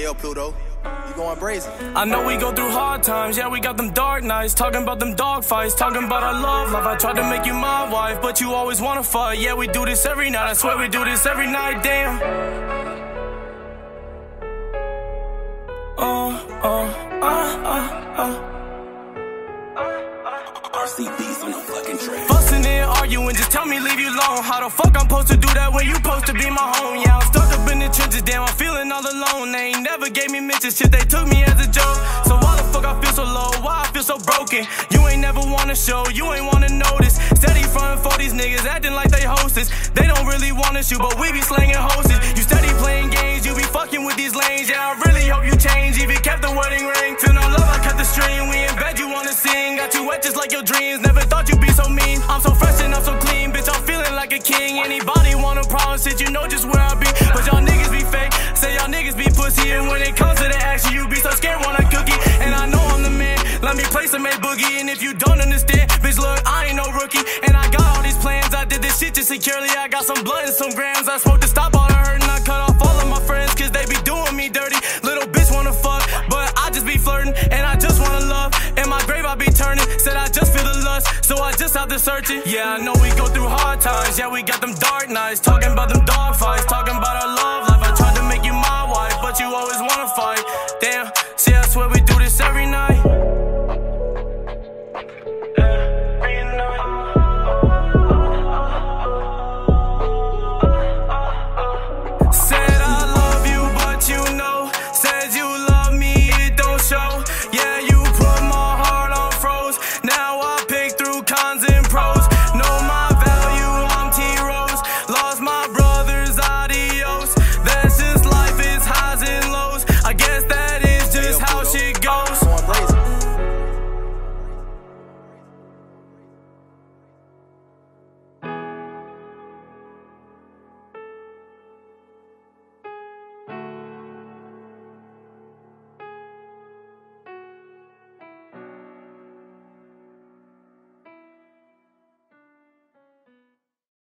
yo, Pluto. You going brazen. I know we go through hard times, yeah, we got them dark nights. Talking about them dog fights, talking about our love. I tried to make you my wife, but you always wanna fight. Yeah, we do this every night, I swear we do this every night, damn. Uh, uh, uh, uh, uh. RCB's on the fucking track. Fussing and arguing, just tell me leave you alone. How the fuck I'm supposed to do that when you supposed to be my home? Yeah, I'm stuck up in the trenches, damn, I'm feeling all alone. They ain't never gave me mentions, shit, they took me as a joke. So why the fuck I feel so low? Why I feel so broken? You ain't never wanna show, you ain't wanna notice. Steady frontin' for these niggas, acting like they hostess. They don't really wanna shoot, but we be slanging hoses. You steady playing games, you be fucking with these lanes. Yeah, I really hope you change, even kept the wedding ring. Wet just like your dreams. Never thought you'd be so mean. I'm so fresh and I'm so clean, bitch. I'm feeling like a king. Anybody want a problem, shit, you know just where I be. But y'all niggas be fake, say y'all niggas be pussy. And when it comes to the action, you be so scared, want a cookie. And I know I'm the man. Let me play some A Boogie. And if you don't understand, bitch, look, I ain't no rookie. And I got all these plans. I did this shit just securely. I got some blood and some grams. I smoked the hurt just out there searching. Yeah, I know we go through hard times. Yeah, we got them dark nights. Talking about them dog fights. Talking about our love life. I tried to make you my wife, but you always wanna fight. Damn, see, I swear we do this every night.